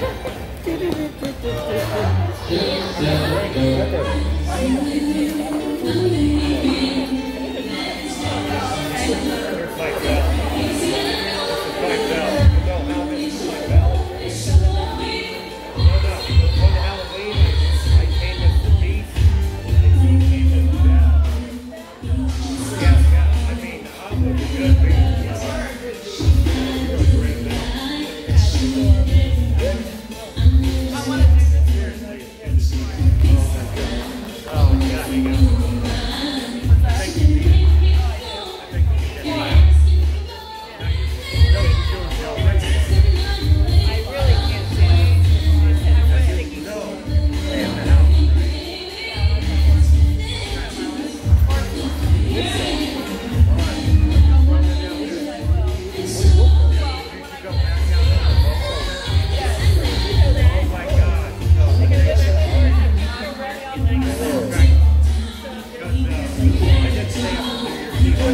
That's it. Thank.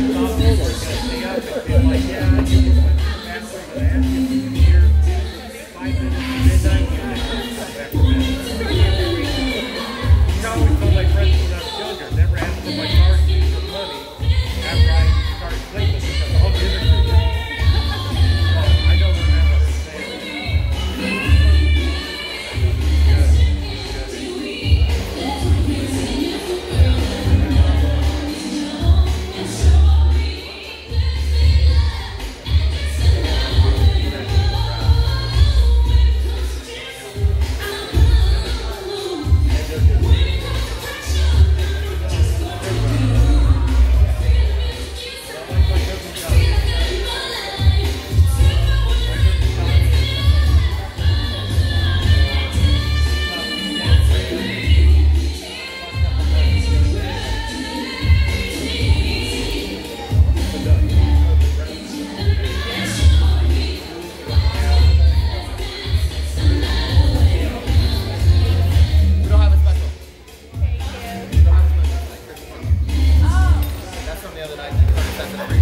Não, não, não. other night.